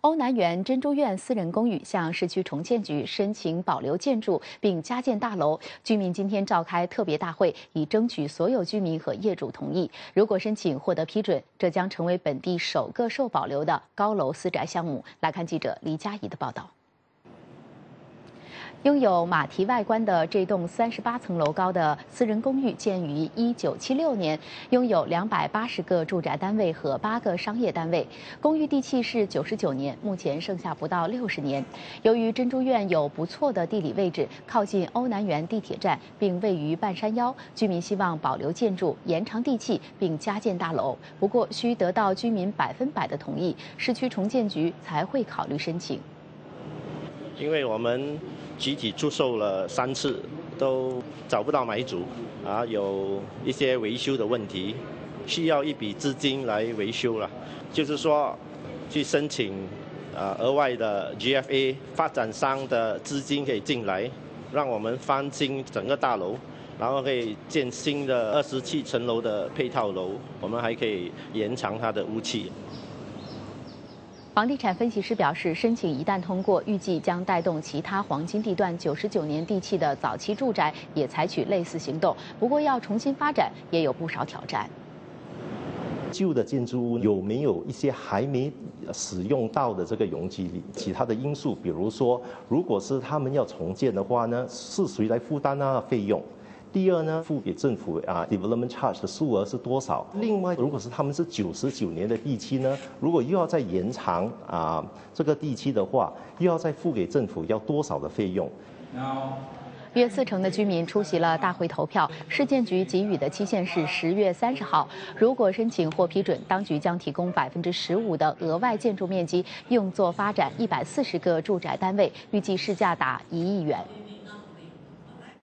欧南园珍珠苑私人公寓向市区重建局申请保留建筑并加建大楼，居民今天召开特别大会，以争取所有居民和业主同意。如果申请获得批准，这将成为本地首个受保留的高楼私宅项目。来看记者李佳怡的报道。拥有马蹄外观的这栋三十八层楼高的私人公寓建于一九七六年，拥有两百八十个住宅单位和八个商业单位。公寓地契是九十九年，目前剩下不到六十年。由于珍珠苑有不错的地理位置，靠近欧南园地铁站，并位于半山腰，居民希望保留建筑、延长地契并加建大楼。不过，需得到居民百分百的同意，市区重建局才会考虑申请。因为我们集体出售了三次，都找不到买主，啊，有一些维修的问题，需要一笔资金来维修了。就是说，去申请啊额外的 GFA 发展商的资金可以进来，让我们翻新整个大楼，然后可以建新的二十七层楼的配套楼，我们还可以延长它的屋期。房地产分析师表示，申请一旦通过，预计将带动其他黄金地段九十九年地契的早期住宅也采取类似行动。不过，要重新发展也有不少挑战。旧的建筑物有没有一些还没使用到的这个容积率？其他的因素，比如说，如果是他们要重建的话呢，是谁来负担那费用？第二呢，付给政府啊，development charge 的数额是多少？另外，如果是他们是九十九年的地期呢，如果又要再延长啊这个地期的话，又要再付给政府要多少的费用？约四成的居民出席了大会投票，市建局给予的期限是十月三十号。如果申请获批准，当局将提供百分之十五的额外建筑面积，用作发展一百四十个住宅单位，预计市价达一亿元。